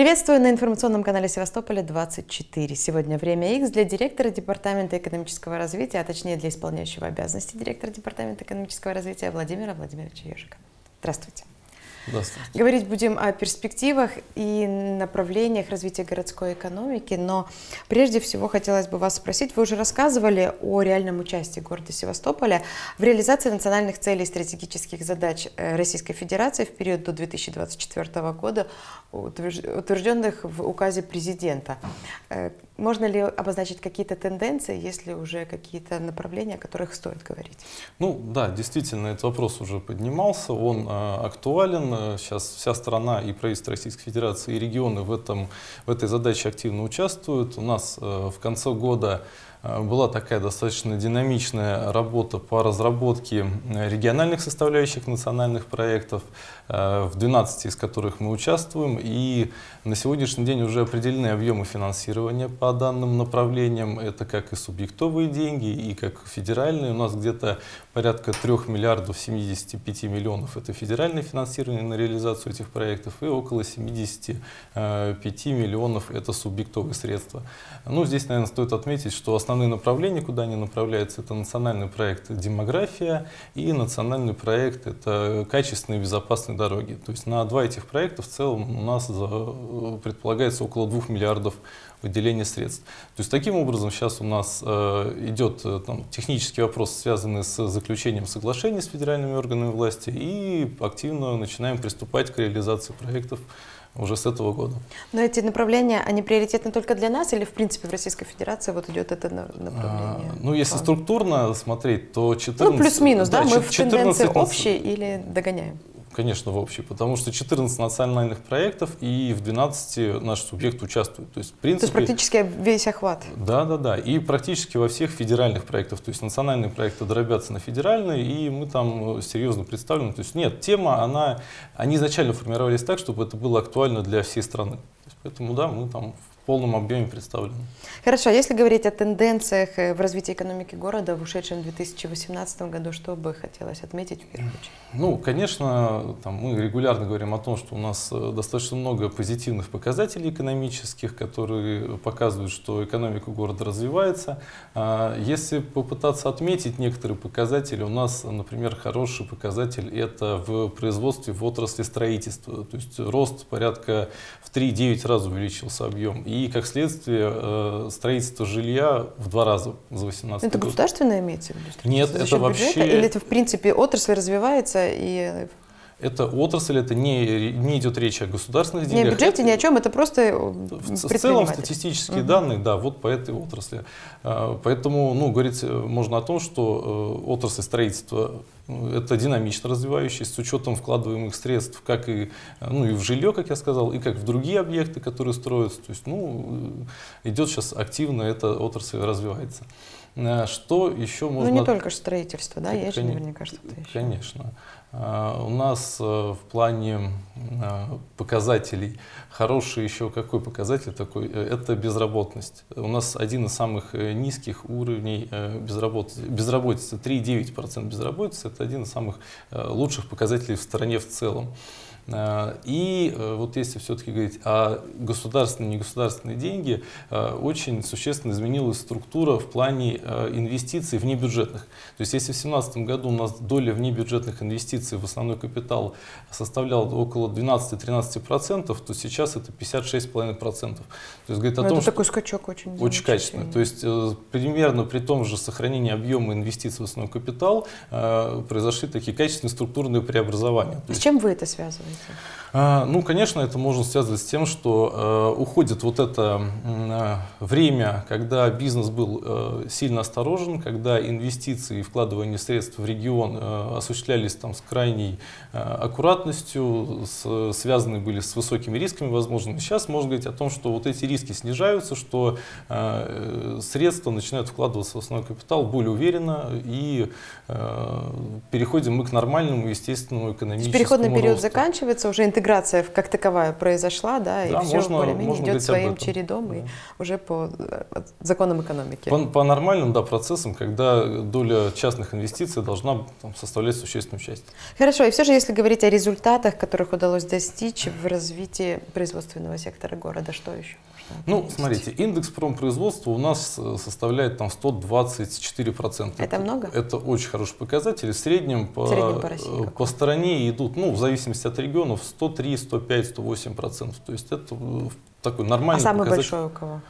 Приветствую на информационном канале Севастополя 24. Сегодня время X для директора Департамента экономического развития, а точнее для исполняющего обязанности директора Департамента экономического развития Владимира Владимировича Ежика. Здравствуйте. Говорить будем о перспективах и направлениях развития городской экономики, но прежде всего хотелось бы вас спросить, вы уже рассказывали о реальном участии города Севастополя в реализации национальных целей и стратегических задач э, Российской Федерации в период до 2024 года, утвержденных в указе президента. Э, можно ли обозначить какие-то тенденции, если уже какие-то направления, о которых стоит говорить? Ну да, действительно, этот вопрос уже поднимался, он э, актуален. Сейчас вся страна и правительство Российской Федерации, и регионы в, этом, в этой задаче активно участвуют. У нас э, в конце года Э, была такая достаточно динамичная работа по разработке э, региональных составляющих национальных проектов, э, в 12 из которых мы участвуем. И на сегодняшний день уже определены объемы финансирования по данным направлениям. Это как и субъектовые деньги, и как федеральные. У нас где-то порядка 3 миллиардов 75 миллионов это федеральное финансирование на реализацию этих проектов, и около 75 миллионов это субъектовые средства. Ну, здесь, наверное, стоит отметить, что основные основные направления, куда они направляются, это национальный проект «Демография» и национальный проект «Это качественные безопасные дороги». То есть на два этих проекта в целом у нас предполагается около 2 миллиардов выделения средств. То есть таким образом сейчас у нас э, идет э, там, технический вопрос, связанный с заключением соглашений с федеральными органами власти, и активно начинаем приступать к реализации проектов уже с этого года. Но эти направления, они приоритетны только для нас или в принципе в Российской Федерации вот идет это направление? А, ну, если план? структурно смотреть, то 14... Ну, плюс-минус, да, да, мы 14, в тенденции 14, общей или догоняем? Конечно, в общей, потому что 14 национальных проектов и в 12 наш субъект участвует. То есть, в принципе, то есть практически весь охват. Да, да, да. И практически во всех федеральных проектах. То есть национальные проекты дробятся на федеральные, и мы там серьезно представлены. То есть нет, тема, она, они изначально формировались так, чтобы это было актуально для всей страны. Поэтому да, мы там полном объеме представлены. Хорошо, а если говорить о тенденциях э, в развитии экономики города в ушедшем 2018 году, что бы хотелось отметить в первую очередь? Ну, конечно, там, мы регулярно говорим о том, что у нас э, достаточно много позитивных показателей экономических, которые показывают, что экономика города развивается. А, если попытаться отметить некоторые показатели, у нас, например, хороший показатель – это в производстве в отрасли строительства. То есть рост порядка в 3-9 раз увеличился объем. И, как следствие, э, строительство жилья в два раза за 18 Это год. государственное имеется в виду? Нет, это вообще... Или это, в принципе, отрасль развивается и это отрасль, это не, не идет речь о государственных деньгах. Не о бюджете, это, ни о чем, это просто В, в целом статистические угу. данные, да, вот по этой отрасли. А, поэтому, ну, говорить можно о том, что э, отрасль строительства это динамично развивающаяся с учетом вкладываемых средств, как и, ну, и в жилье, как я сказал, и как в другие объекты, которые строятся. То есть, ну, идет сейчас активно, эта отрасль развивается. А, что еще можно... Ну, не только строительство, да, есть же наверняка что-то еще. Конечно. А, у нас э, в плане показателей хороший еще какой показатель такой? Э, это безработность. У нас один из самых э, низких уровней безработицы. Безработица 3,9% безработицы. Это один из самых лучших показателей в стране в целом. А, и э, вот если все-таки говорить о государственные и негосударственные деньги, э, очень существенно изменилась структура в плане э, инвестиций внебюджетных. То есть если в 2017 году у нас доля внебюджетных инвестиций в основной капитал составляла около 12-13%, то сейчас это 56,5%. То есть говорит о Но ну, том, это что такой скачок очень Очень качественный. То есть примерно при том же сохранении объема инвестиций в основной капитал произошли такие качественные структурные преобразования. С чем вы это связываете? А, ну, конечно, это можно связывать с тем, что э, уходит вот это э, время, когда бизнес был э, сильно осторожен, когда инвестиции и вкладывание средств в регион э, осуществлялись там с крайней э, аккуратностью, с, связаны были с высокими рисками возможными. Сейчас можно говорить о том, что вот эти риски снижаются, что э, средства начинают вкладываться в основной капитал более уверенно и э, переходим мы к нормальному, естественному экономическому Переходный период заканчивается оказывается, уже интеграция как таковая произошла, да, и Да, все можно- более-менее можно идет своим чередом и Да. уже по э, законам экономики. По, по нормальным да, процессам, когда доля частных инвестиций должна там, составлять существенную часть. Хорошо, и все же, если говорить о результатах, которых удалось достичь в развитии производственного сектора города, что еще Ну, отметить? смотрите, индекс промпроизводства у нас э, составляет там 124%. Это много? Это очень хороший показатель. В среднем по, В среднем по России э, по стране идут, ну, в зависимости от регионов, 103, 105, 108%. То есть это э, такой А нормальный самый показатель. большой у кого?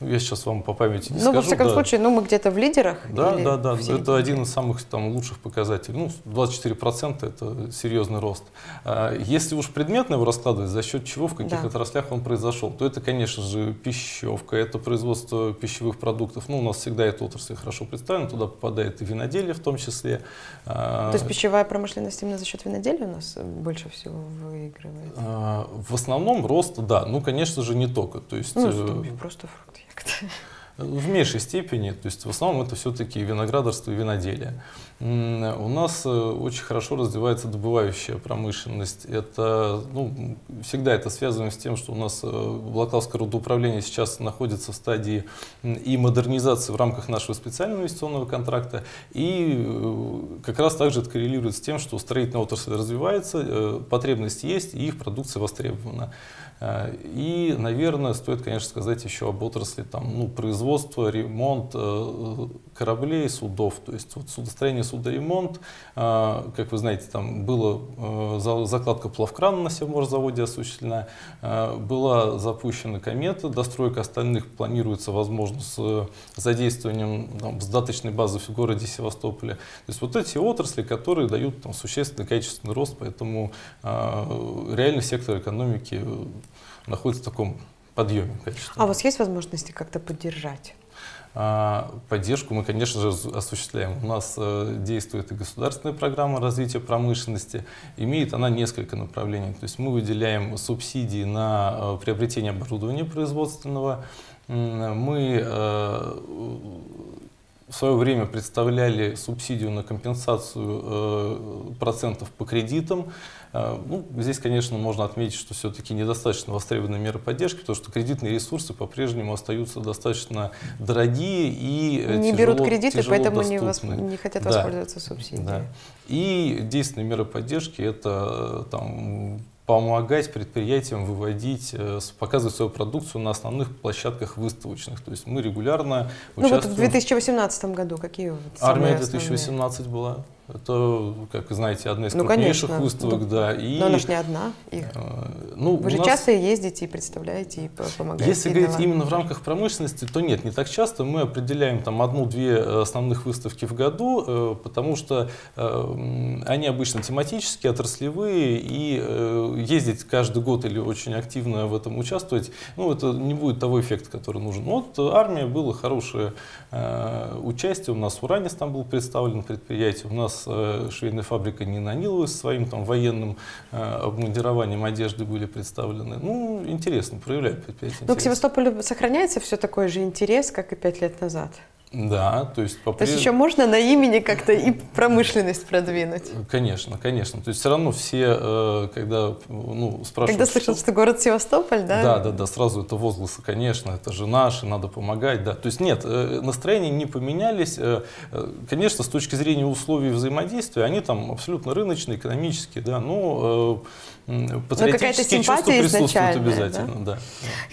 Я сейчас вам по памяти не ну, во скажу. всяком да. случае, ну, мы где-то в лидерах? Да, или да, да. середине? Это один из самых там, лучших показателей. Ну, 24% это серьезный рост. А Если уж предметно его раскладывать, за счет чего, в каких Да. отраслях он произошел, то это, конечно же, пищевка, это производство пищевых продуктов. Ну, у нас всегда эта отрасль хорошо представлена, туда попадает и виноделие в том числе. А, То есть пищевая промышленность именно за счет виноделия у нас больше всего выигрывает? а, В основном рост, да. Ну, конечно же, не только. То есть, Ну, э, просто фрукты, ягоды. В меньшей степени, то есть в основном это все-таки виноградарство и виноделие. У нас э, очень хорошо развивается добывающая промышленность. Это, ну, всегда это связано с тем, что у нас э, Волоколамское рудоуправление сейчас находится в стадии и модернизации в рамках нашего специального инвестиционного контракта, и э, как раз также это коррелирует с тем, что строительная отрасль развивается, э, потребность есть, и их продукция востребована. Э, И, наверное, стоит, конечно, сказать еще об отрасли там, ну, производства, ремонт э, кораблей, судов. То есть вот судостроение, судоремонт, э, как вы знаете, там была за- закладка плавкрана на Севморзаводе осуществлена, была запущена комета, достройка остальных планируется, возможно, с задействованием там, сдаточной базы в городе Севастополе. То есть вот эти отрасли, которые дают там, существенный качественный рост, поэтому реально сектор экономики находится в таком подъеме качественном. А у вас есть возможности как-то поддержать? А, Поддержку мы, конечно же, ос- осуществляем. У нас э, действует и государственная программа развития промышленности. Имеет она несколько направлений. То есть мы выделяем субсидии на э, приобретение оборудования производственного. Мы э, в свое время представляли субсидию на компенсацию э, процентов по кредитам. Э, Ну, здесь, конечно, можно отметить, что все-таки недостаточно востребованные меры поддержки, потому что кредитные ресурсы по-прежнему остаются достаточно дорогие и э, не тяжело- берут кредиты, тяжело поэтому не, вос- доступны. не хотят Да. воспользоваться субсидией. Да. И действенные меры поддержки – это там, помогать предприятиям выводить, э, показывать свою продукцию на основных площадках выставочных. То есть мы регулярно Ну вот в участвуем. 2018 году какие вот Армия самые основные? 2018 была. Это, как вы знаете, одна из Ну, крупнейших конечно. выставок, Ну, да. И, Но она ж не одна. Их. э, ну, Вы же нас- часто ездите и представляете, и по- помогаете. Если и говорить на- именно в рамках промышленности, то нет, не так часто. Мы определяем там одну-две э, основных выставки в году, э, потому что они обычно тематические, отраслевые, и ездить каждый год или очень активно в этом участвовать, ну, это не будет того эффекта, который нужен. Вот э, армия было хорошее участие, у нас Уранис там был представлен предприятие, у нас э, швейная фабрика Нина Нилова с своим там военным э, обмундированием одежды были представлены. Ну, интересно, проявляет предприятие. Но к. Севастополю сохраняется все такой же интерес, как и пять лет назад. Да, то есть по То есть еще можно на имени как-то и промышленность продвинуть. Конечно, конечно. То есть все равно все, э, когда ну, спрашивают... Когда слышат, что город Севастополь, да? Да, да, да, сразу это возгласы, конечно, это же наши, надо помогать, да. То есть нет, э, настроения не поменялись. Э, Конечно, с точки зрения условий взаимодействия, они там абсолютно рыночные, экономические, да, но патриотические чувства симпатия присутствуют обязательно, да.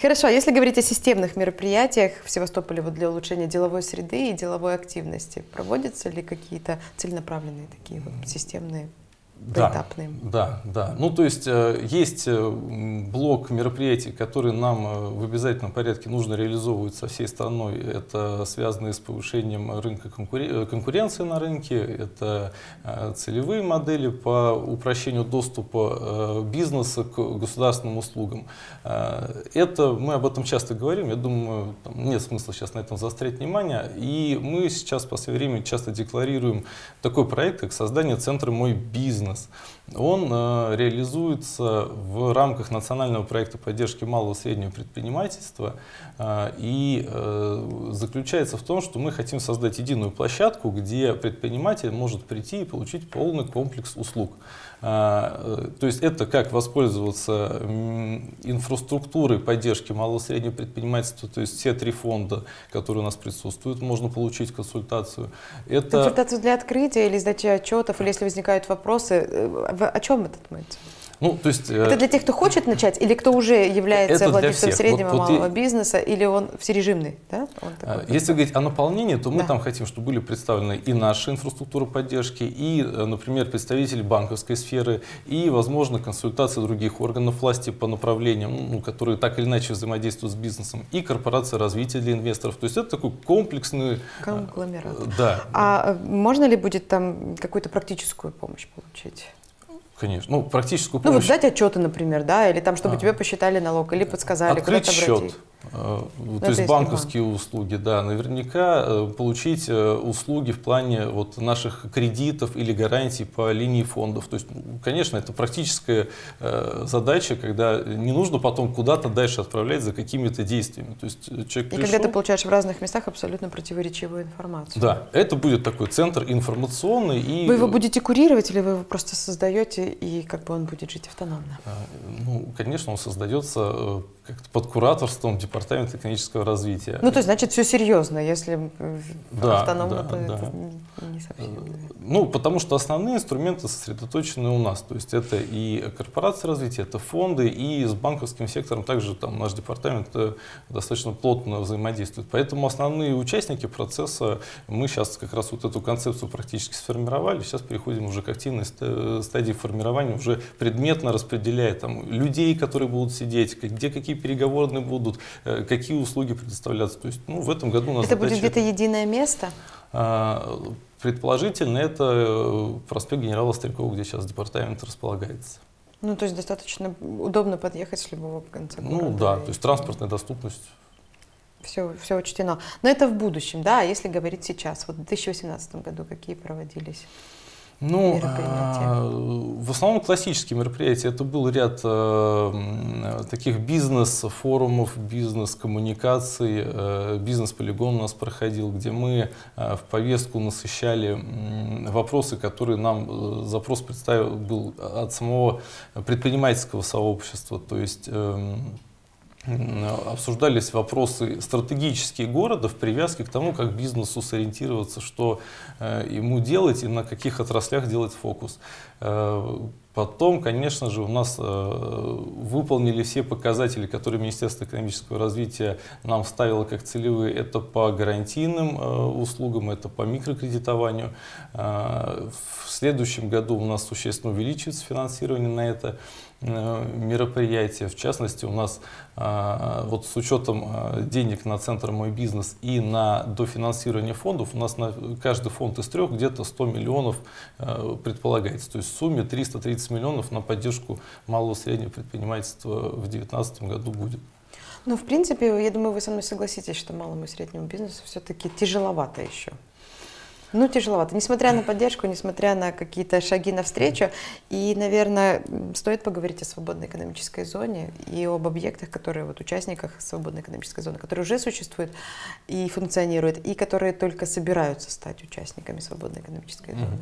Хорошо, а если говорить о системных мероприятиях в Севастополе вот для улучшения деловой среды и деловой активности, проводятся ли какие-то целенаправленные такие вот системные, Да, поэтапные? Да, да. Ну, то есть э, есть э, блок мероприятий, которые нам э, в обязательном порядке нужно реализовывать со всей страной. Это связано с повышением рынка конкуре- э, конкуренции на рынке, это целевые модели по упрощению доступа бизнеса к государственным услугам. Это мы об этом часто говорим. Я думаю, там нет смысла сейчас на этом заострять внимание. И мы сейчас в последнее время часто декларируем такой проект, как создание центра «Мой бизнес». Бизнес, он э, реализуется в рамках национального проекта поддержки малого и среднего предпринимательства э, и э, заключается в том, что мы хотим создать единую площадку, где предприниматель может прийти и получить полный комплекс услуг. А, то есть это как воспользоваться инфраструктурой поддержки малого и среднего предпринимательства, то есть все три фонда, которые у нас присутствуют, можно получить консультацию. Это... Консультацию для открытия или сдачи отчетов, или если возникают вопросы, э, о чем этот думаете? Ну, то есть, это для тех, кто хочет начать, или кто уже является владельцем среднего вот, вот малого и... бизнеса, или он всережимный? Да? Он такой, Если говорить о наполнении, то мы да. там хотим, чтобы были представлены и наша инфраструктура поддержки, и, э, например, представители банковской сферы, и, возможно, консультации других органов власти по направлениям, ну, которые так или иначе взаимодействуют с бизнесом, и корпорация развития для инвесторов. То есть это такой комплексный... Э, Конгломерат. Да. А э, можно ли будет там какую-то практическую помощь получить? Конечно. Ну, практическую помощь. Ну, вот дать отчеты, например, да, или там, чтобы а. тебе посчитали налог, или подсказали, Открыть куда счет. Э, то есть банковские банк. услуги, да, наверняка э, получить э, услуги в плане вот наших кредитов или гарантий по линии фондов. То есть, конечно, это практическая задача, когда не нужно потом куда-то дальше отправлять за какими-то действиями. То есть человек и пришел, когда ты получаешь в разных местах абсолютно противоречивую информацию. Да, это будет такой центр информационный. И... Вы его будете курировать или вы его просто создаете и как бы он будет жить автономно? Ну, конечно, он создается как-то под кураторством Департамента экономического развития. Ну, то есть, значит, все серьезно, если да, автономно, да, то да. это не совсем. Ну, потому что основные инструменты сосредоточены у нас. То есть, это и корпорации развития, это фонды, и с банковским сектором также там наш департамент э, достаточно плотно взаимодействует. Поэтому основные участники процесса, мы сейчас как раз вот эту концепцию практически сформировали, сейчас переходим уже к активной стадии формирования, уже предметно распределяя там людей, которые будут сидеть, где какие переговорные будут, э, какие услуги предоставляться. То есть ну, в этом году у нас Это будет где-то единое место? А, предположительно, это э, проспект генерала Стрелкова, где сейчас департамент располагается. Ну, то есть достаточно удобно подъехать с любого конца города. Ну да, то есть транспортная доступность. Все, все учтено. Но это в будущем, да, а если говорить сейчас, вот в 2018 году какие проводились? Ну, а, в основном классические мероприятия. Это был ряд э, таких бизнес-форумов, бизнес-коммуникаций, э, бизнес-полигон у нас проходил, где мы э, в повестку насыщали вопросы, которые нам запрос представил был от самого предпринимательского сообщества. То есть э, обсуждались вопросы стратегические города в привязке к тому, как бизнесу сориентироваться, что э, ему делать и на каких отраслях делать фокус. Э, потом, конечно же, у нас э, выполнили все показатели, которые Министерство экономического развития нам ставило как целевые. Это по гарантийным услугам, это по микрокредитованию. В следующем году у нас существенно увеличивается финансирование на это. Э, мероприятия. В частности, у нас э, вот с учетом э, денег на центр «Мой бизнес» и на дофинансирование фондов, у нас на каждый фонд из трех где-то 100 миллионов предполагается. То есть в сумме 330 миллионов на поддержку малого и среднего предпринимательства в 2019 году будет. Ну, в принципе, я думаю, вы со мной согласитесь, что малому и среднему бизнесу все-таки тяжеловато еще. Ну, тяжеловато. Несмотря на поддержку, несмотря на какие-то шаги навстречу. И, наверное, стоит поговорить о свободной экономической зоне и об объектах, которые, вот участниках свободной экономической зоны, которые уже существуют и функционируют, и которые только собираются стать участниками свободной экономической зоны.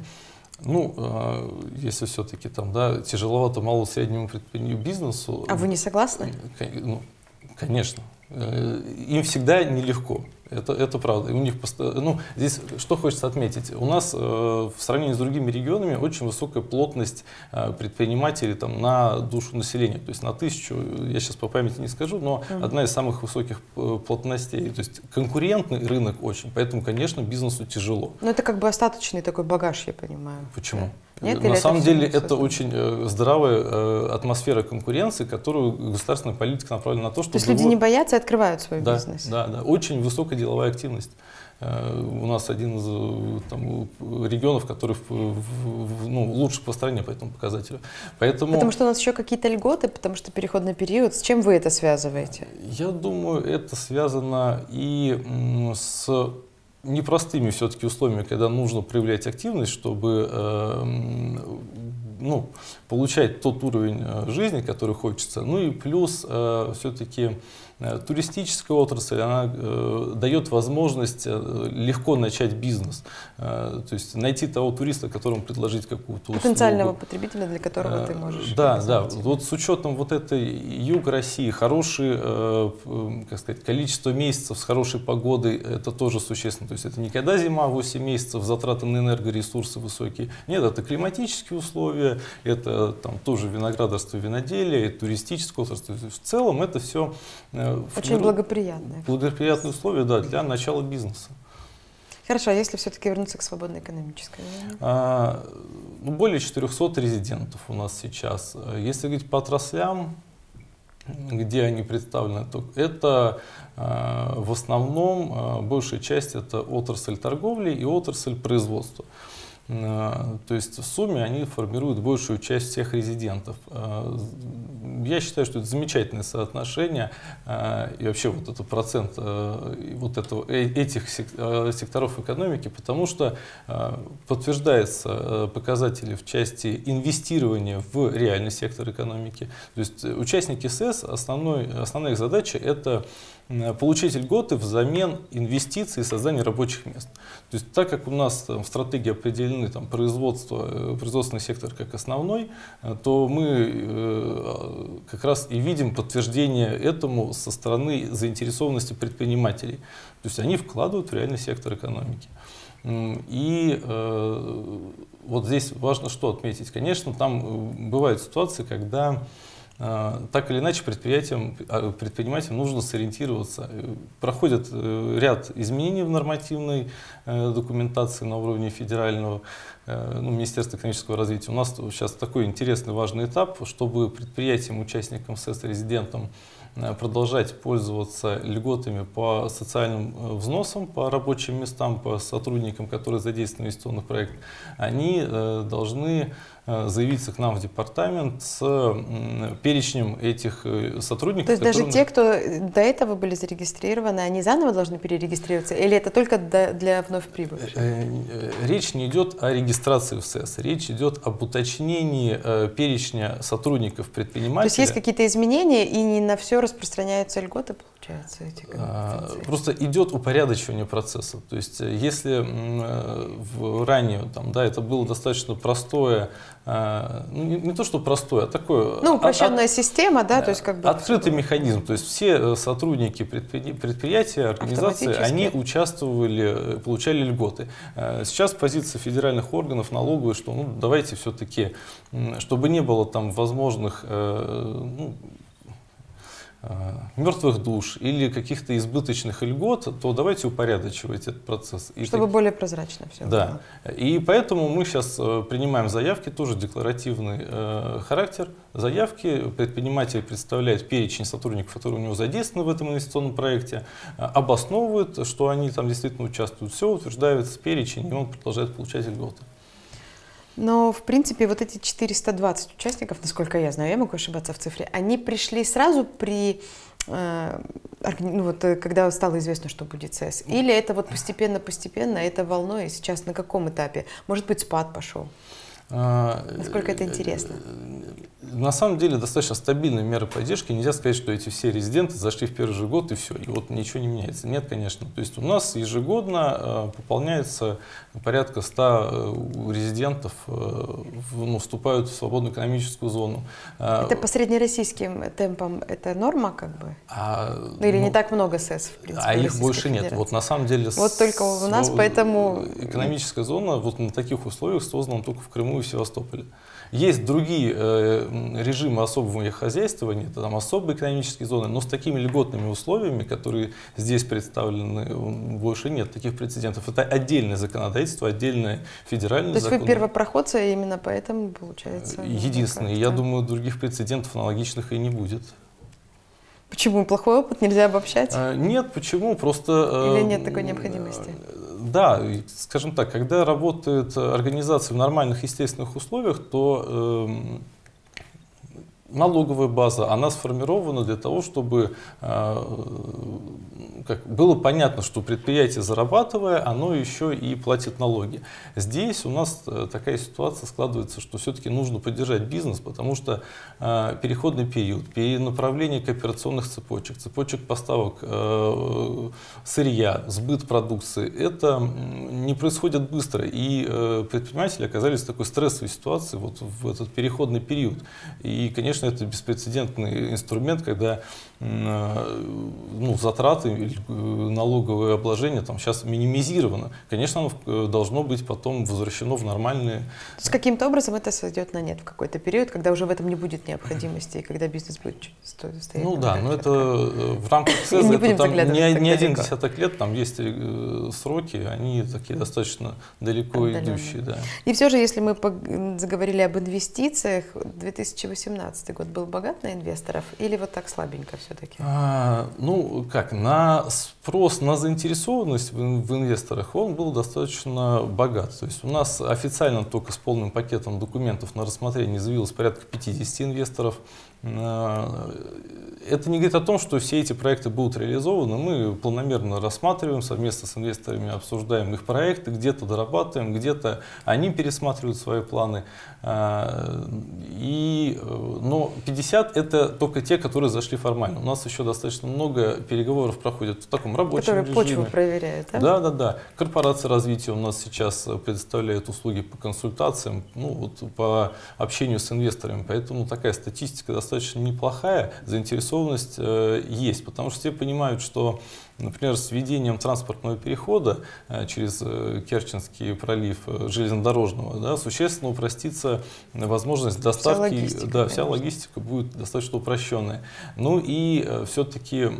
Ну, а, если все-таки там, да, тяжеловато малому среднему предприятию бизнесу. А вы не согласны? Ну, конечно. Э, им всегда нелегко. Это, это правда. И у них ну, здесь что хочется отметить. У нас э, в сравнении с другими регионами очень высокая плотность э, предпринимателей там, на душу населения. То есть на тысячу, я сейчас по памяти не скажу, но mm-hmm. одна из самых высоких э, плотностей. То есть конкурентный рынок очень. Поэтому, конечно, бизнесу тяжело. Но это как бы остаточный такой багаж, я понимаю. Почему? Нет, На самом это деле это очень э, здравая э, атмосфера конкуренции, которую государственная политика направлена на то, чтобы... То есть люди не боятся и открывают свой да, бизнес? Да, да. Очень высокая деловая активность. Э, у нас один из там, регионов, который в, в, ну, лучше по стране по этому показателю. Поэтому... Потому что у нас еще какие-то льготы, потому что переходный период. С чем вы это связываете? Я думаю, это связано и с непростыми все-таки условиями, когда нужно проявлять активность, чтобы э, ну, получать тот уровень жизни, который хочется. Ну и плюс все-таки Э, туристическая отрасль, она э, дает возможность э, легко начать бизнес. Э, то есть найти того туриста, которому предложить какую-то услугу. Потенциального потребителя, для которого э, ты можешь. Да, да. Вот с учетом вот этой юг России, хорошее, э, как сказать, количество месяцев с хорошей погодой, это тоже существенно. То есть это не когда зима 8 месяцев, затраты на энергоресурсы высокие. Нет, это климатические условия, это там тоже виноградарство, виноделие, туристическое отрасль. В целом это все Э, Очень благоприятные. Благоприятные условия, да, для начала бизнеса. Хорошо, а если все-таки вернуться к свободной экономической? А, ну, более 400 резидентов у нас сейчас. Если говорить по отраслям, где они представлены, то это а, в основном а, большая часть это отрасль торговли и отрасль производства. Э, то есть в сумме они формируют большую часть всех резидентов. Э, я считаю, что это замечательное соотношение э, и вообще вот этот процент вот этого, этих секторов экономики, потому что подтверждается показатели в части инвестирования в реальный сектор экономики. То есть участники СЭС, основной, основная их задача это получить льготы взамен инвестиций и создания рабочих мест. То есть так как у нас там, в стратегии определены там, производство, э, производственный сектор как основной, э, то мы э, как раз и видим подтверждение этому со стороны заинтересованности предпринимателей. То есть они вкладывают в реальный сектор экономики. И э, вот здесь важно что отметить. Конечно, там бывают ситуации, когда так или иначе предприятиям, а, предпринимателям нужно сориентироваться. Проходит э, ряд изменений в нормативной э, документации на уровне федерального э, ну, Министерства экономического развития. У нас сейчас такой интересный, важный этап, чтобы предприятиям, участникам СЭС, резидентам продолжать пользоваться льготами по социальным взносам, по рабочим местам, по сотрудникам, которые задействованы в инвестиционных проектах, они должны Э, заявиться к нам в департамент с перечнем этих э, сотрудников. То есть даже те, кто до этого были зарегистрированы, они заново должны перерегистрироваться? Или это только для вновь прибывших? Э, речь не идет о регистрации в СЭС, речь идет об уточнении перечня сотрудников предпринимателя. То есть есть какие-то изменения и не на все распространяются льготы, получается? Эти а, просто идет упорядочивание процесса. То есть если в ранее там, да, это было достаточно простое а, ну, не, не то, что простое, а такое... Ну, упрощенная от, система, да, то есть как бы... Открытый механизм, то есть все э, сотрудники предприятия, организации, они участвовали, э, получали льготы. Э, сейчас позиция федеральных органов налоговой, что ну, давайте все-таки, чтобы не было там возможных ну, Э, мертвых душ или каких-то избыточных льгот, то давайте упорядочивать этот процесс. И Чтобы так... более прозрачно все Да. Было. И поэтому мы сейчас э, принимаем заявки, тоже декларативный э, характер. Заявки предприниматель представляет перечень сотрудников, которые у него задействованы в этом инвестиционном проекте, э, обосновывает, что они там действительно участвуют. Все утверждается перечень, и он продолжает получать льготы. Но, в принципе, вот эти 420 участников, насколько я знаю, я могу ошибаться в цифре, они пришли сразу при э, ну, вот, э, когда стало известно, что будет СЭС? Или это вот постепенно-постепенно, это волной, сейчас на каком этапе? Может быть, спад пошел? А, Насколько это интересно? На самом деле достаточно стабильные меры поддержки. Нельзя сказать, что эти все резиденты зашли в первый же год и все, и вот ничего не меняется. Нет, конечно. То есть у нас ежегодно э, пополняется порядка 100 э, резидентов, ну, вступают в свободную экономическую зону. А, это по среднероссийским темпам это норма как бы? А, ну, или ну, не так много СЭС, в принципе, А их больше Федерации. нет. Вот на самом деле... Вот только у нас, поэтому... Экономическая зона вот на таких условиях создана только в Крыму и в Севастополе. Есть другие э, режимы особого хозяйствования, это там особые экономические зоны, но с такими льготными условиями, которые здесь представлены, больше нет таких прецедентов. Это отдельное законодательство, отдельное федеральное То есть закон. вы первопроходцы, именно поэтому получается? Э, единственный. Я думаю, других прецедентов аналогичных и не будет. Почему? Плохой опыт? Нельзя обобщать? А, нет, почему? Просто... Или э, нет такой необходимости? Да, скажем так, когда работает организация в нормальных естественных условиях, то э, налоговая база, она сформирована для того, чтобы э, как, было понятно, что предприятие, зарабатывая, оно еще и платит налоги. Здесь у нас э, такая ситуация складывается, что все-таки нужно поддержать бизнес, потому что э, переходный период, перенаправление кооперационных цепочек, цепочек поставок сырья, сбыт продукции, это не происходит быстро. И предприниматели оказались в такой стрессовой ситуации вот в этот переходный период. И, конечно, это беспрецедентный инструмент, когда ну, затраты э, налоговое обложение там сейчас минимизировано. Конечно, оно э, должно быть потом возвращено в нормальные... С каким-то образом это сойдет на нет в какой-то период, когда уже в этом не будет необходимости, и когда бизнес будет стоять. Ну да, но это в рамках СЭЗа это там не, не один десяток лет, там есть сроки, они такие достаточно далеко идущие. Да. И все же, если мы заговорили об инвестициях, 2018 год был богат на инвесторов или вот так слабенько все-таки? А, ну, как, на спрос, на заинтересованность в, инвесторах, он был достаточно богат. То есть у нас официально только с полным пакетом документов на рассмотрение заявилось порядка 50 инвесторов. А, это не говорит о том, что все эти проекты будут реализованы. Мы планомерно рассматриваем, совместно с инвесторами обсуждаем их проекты, где-то дорабатываем, где-то они пересматривают свои планы. А, и, э, но 50 это только те, которые зашли формально. У нас еще достаточно много переговоров проходит в таком рабочем которые режиме. почву проверяют, да? Да, да, да. Корпорация развития у нас сейчас предоставляет услуги по консультациям, ну вот по общению с инвесторами. Поэтому такая статистика достаточно неплохая. Заинтересованность э, есть, потому что все понимают, что Например, с введением транспортного перехода э, через э, Керченский пролив э, железнодорожного да, существенно упростится возможность доставки. Вся логистика, да, вся логистика будет достаточно упрощенная. Ну и все-таки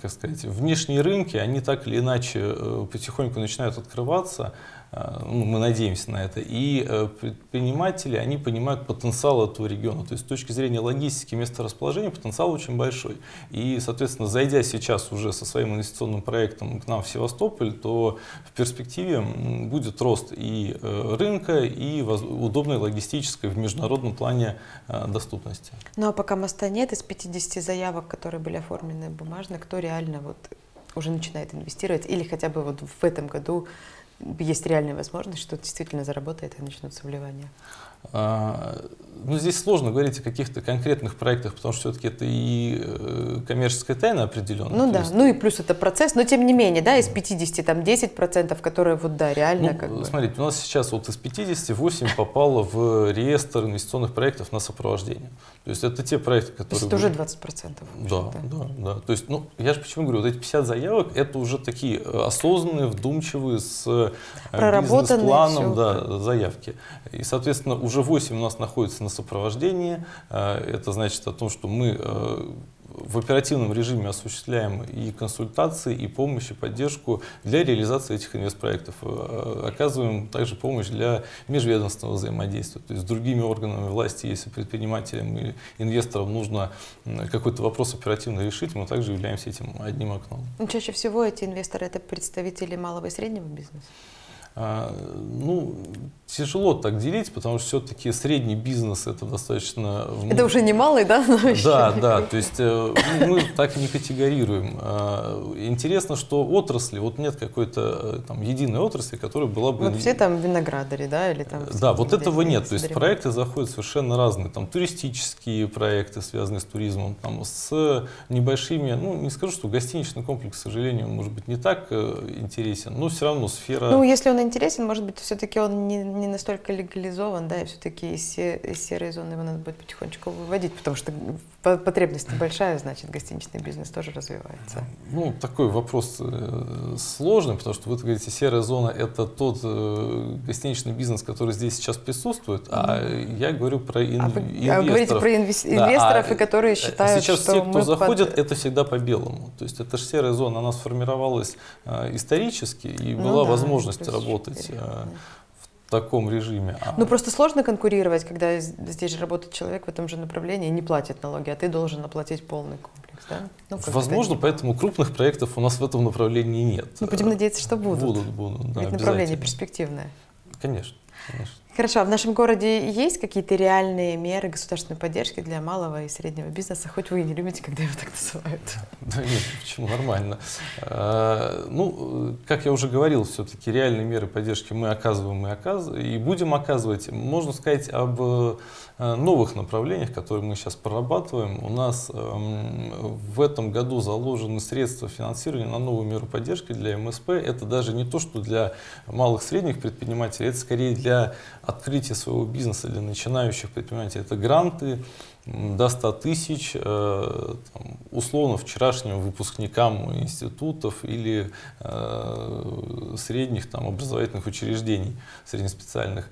как сказать, внешние рынки, они так или иначе потихоньку начинают открываться. Э, ну, мы надеемся на это, и э, предприниматели, они понимают потенциал этого региона. То есть с точки зрения логистики, месторасположения потенциал очень большой. И, соответственно, зайдя сейчас уже со своим инвестиционным проектом к нам в Севастополь, то в перспективе будет рост и э, рынка, и удобной логистической в международном плане доступности. Ну а пока моста нет, из 50 заявок, которые были оформлены бумажно, кто реально вот уже начинает инвестировать или хотя бы вот в этом году есть реальная возможность, что действительно заработает и начнутся вливания? А, ну, здесь сложно говорить о каких-то конкретных проектах, потому что все-таки это и э, коммерческая тайна определенная. Ну да, есть... ну и плюс это процесс, но тем не менее, да, из 50, там 10%, которые вот, да, реально ну, как бы... Смотрите, у нас сейчас вот из 50 8 попало в реестр инвестиционных проектов на сопровождение. То есть это те проекты, которые... То есть это уже 20%. Да, да, да. То есть, ну, я же почему говорю, вот эти 50 заявок, это уже такие э, осознанные, вдумчивые, с э, бизнес-планом да, заявки. И, соответственно, уже 8 у нас находится на сопровождении. Э, это значит о том, что мы э, в оперативном режиме осуществляем и консультации, и помощь, и поддержку для реализации этих инвестпроектов. Э, оказываем также помощь для межведомственного взаимодействия. То есть с другими органами власти, если предпринимателям и инвесторам нужно какой-то вопрос оперативно решить, мы также являемся этим одним окном. Ну, чаще всего эти инвесторы – это представители малого и среднего бизнеса? А, ну, тяжело так делить, потому что все-таки средний бизнес это достаточно... Это уже не малый, да? Да, да, то есть э, мы так не категорируем. А, интересно, что отрасли, вот нет какой-то э, там единой отрасли, которая была бы... Вот все там виноградари, да, или там... Да, вот этого нет, то есть проекты заходят совершенно разные, там туристические проекты, связанные с туризмом, там с небольшими, ну, не скажу, что гостиничный комплекс, к сожалению, может быть не так э, интересен, но все равно сфера... Ну, если он интересен, может быть, все-таки он не, не настолько легализован, да, и все-таки из, из серой зоны его надо будет потихонечку выводить, потому что потребность большая, значит, гостиничный бизнес тоже развивается. Ну, такой вопрос э, сложный, потому что вы говорите, серая зона – это тот э, гостиничный бизнес, который здесь сейчас присутствует, а я говорю про ин- а вы, инвесторов. А вы говорите про инвес- инвесторов, да, и которые а считают, сейчас что те, кто заходят, под... это всегда по белому. То есть это же серая зона, она сформировалась э, исторически, и ну, была да, возможность работать э, в таком режиме. А ну просто сложно конкурировать, когда здесь же работает человек в этом же направлении и не платит налоги, а ты должен оплатить полный комплекс, да? Ну, Возможно, поэтому крупных проектов у нас в этом направлении нет. Ну будем надеяться, что будут. Будут, будут, да, Ведь направление перспективное. Конечно. Конечно. Хорошо, а в нашем городе есть какие-то реальные меры государственной поддержки для малого и среднего бизнеса? Хоть вы и не любите, когда его так называют. Да нет, почему, нормально. А, ну, как я уже говорил, все-таки реальные меры поддержки мы оказываем и, оказываем, и будем оказывать. Можно сказать об э, новых направлениях, которые мы сейчас прорабатываем. У нас эм, в этом году заложены средства финансирования на новую меру поддержки для МСП. Это даже не то, что для малых средних предпринимателей, это скорее для открытие своего бизнеса для начинающих предпринимателей – это гранты до 100 тысяч, э, условно, вчерашним выпускникам институтов или э, средних там, образовательных учреждений среднеспециальных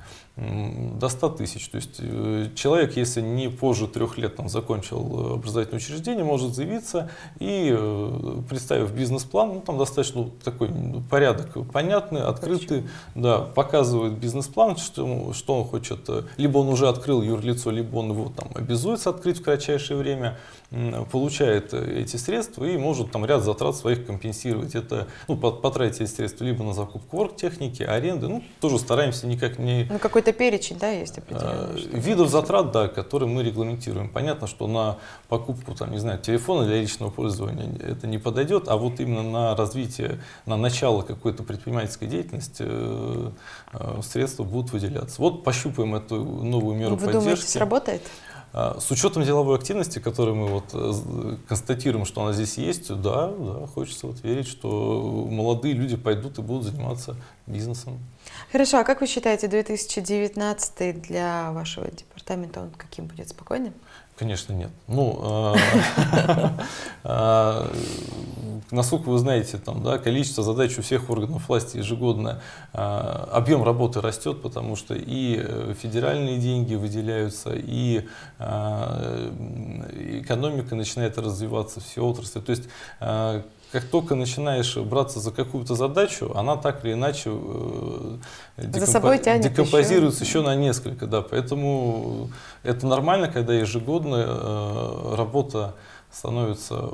до 100 тысяч. То есть э, человек, если не позже трех лет там, закончил образовательное учреждение, может заявиться и, э, представив бизнес-план, ну, там достаточно такой порядок понятный, открытый, да, показывает бизнес-план, что, что он хочет, э, либо он уже открыл юрлицо, либо он его там обязуется открыть в кратчайшее время, получает эти средства и может там ряд затрат своих компенсировать. Это, ну, потратить эти средства либо на закупку оргтехники, аренды, ну, тоже стараемся никак не... Ну, какой-то перечень, да, есть определенный? Э, видов затрат, да, которые мы регламентируем. Понятно, что на покупку, там, не знаю, телефона для личного пользования это не подойдет, а вот именно на развитие, на начало какой-то предпринимательской деятельности э, э, средства будут выделяться. Вот пощупаем эту новую меру Вы поддержки. Вы думаете, сработает? А, с учетом деловой активности, которую мы вот э, констатируем, что она здесь есть, да, да, хочется вот верить, что молодые люди пойдут и будут заниматься бизнесом. Хорошо, а как вы считаете, 2019 для вашего департамента он каким будет спокойным? Конечно, нет. Ну, а, а, насколько вы знаете, там, да, количество задач у всех органов власти ежегодно, а, объем работы растет, потому что и э, федеральные деньги выделяются, и экономика начинает развиваться, все отрасли. То есть как только начинаешь браться за какую-то задачу, она так или иначе э, декомпо... собой декомпозируется еще. еще на несколько. Да. Поэтому это нормально, когда ежегодно э, работа становится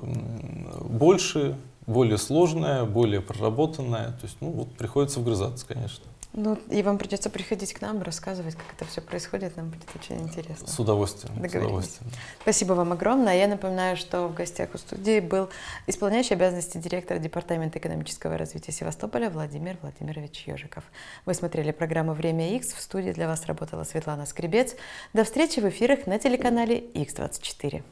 больше, более сложная, более проработанная. То есть, ну, вот приходится вгрызаться, конечно. Ну, и вам придется приходить к нам, рассказывать, как это все происходит. Нам будет очень интересно. С удовольствием. С удовольствием. Спасибо вам огромное. Я напоминаю, что в гостях у студии был исполняющий обязанности директора Департамента экономического развития Севастополя Владимир Владимирович Ежиков. Вы смотрели программу «Время X. В студии для вас работала Светлана Скребец. До встречи в эфирах на телеканале X24.